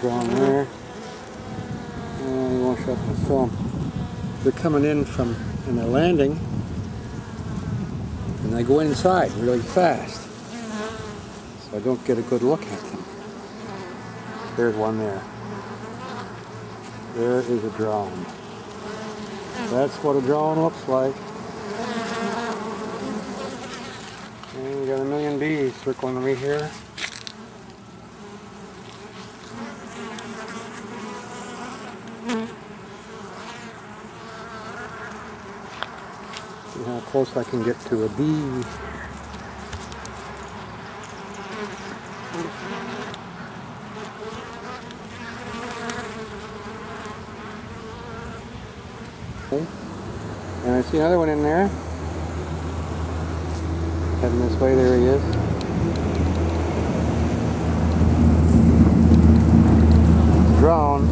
Drone there. And you won't shut the. They're coming in from, and they're landing. And they go inside really fast. So I don't get a good look at them. There's one there. There is a drone. That's what a drone looks like. And we got a million bees circling me here. See how close I can get to a bee. Okay. And I see another one in there. Heading this way, there he is. Drone.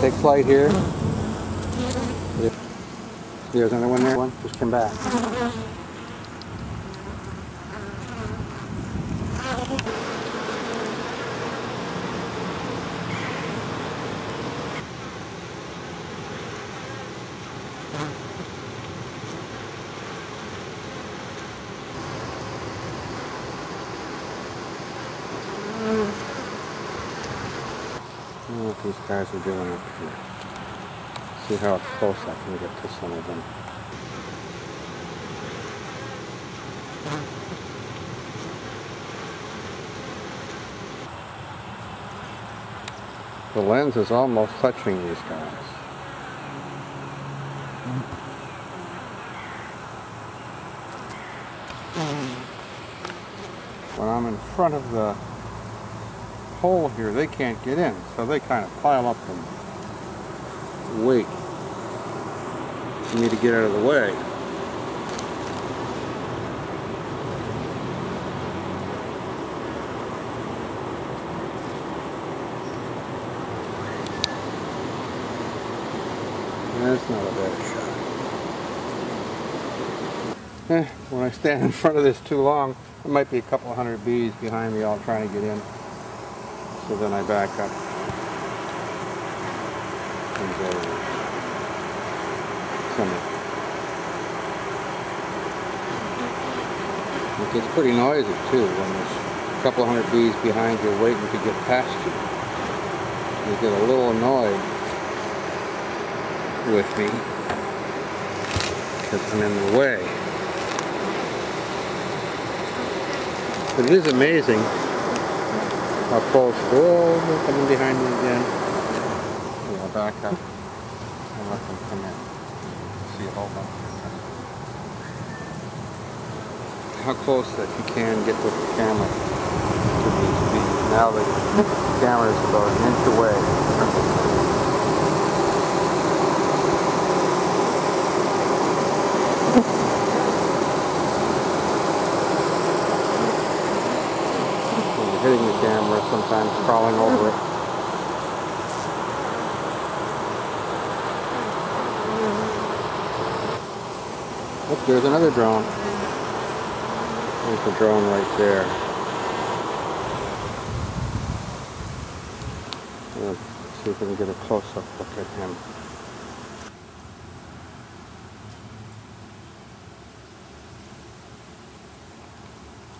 Take flight here. There's another one there. One just came back. I don't know what these guys are doing up here. See how close I can get to some of them. The lens is almost touching these guys. When I'm in front of the hole here, they can't get in, so they kind of pile up and wait for me to get out of the way. That's not a bad shot. Eh, when I stand in front of this too long, there might be a couple hundred bees behind me all trying to get in. So then I back up. Go. It gets pretty noisy too when there's a couple hundred bees behind you waiting to get past you. You get a little annoyed with me because I'm in the way. But it is amazing how close. Oh, they're coming behind me again. Yeah, back up let them come in. See How close that you can get with the camera to these bees. Now the camera is about an inch away. Hitting the camera, sometimes crawling over it. Look, there's another drone. There's a drone right there. Let's see if we can get a close-up look at him.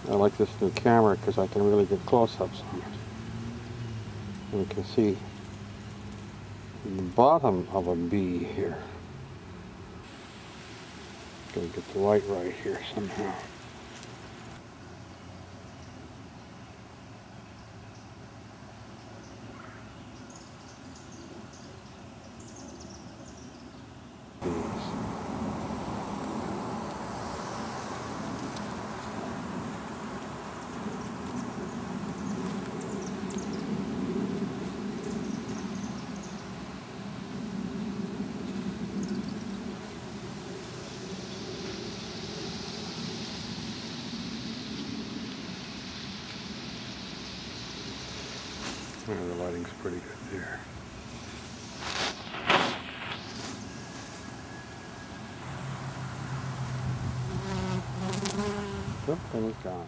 I like this new camera because I can really get close-ups on it. And you can see the bottom of a bee here. Gotta get the light right here somehow. Bees. Yeah, the lighting's pretty good there. Oh, then it's gone.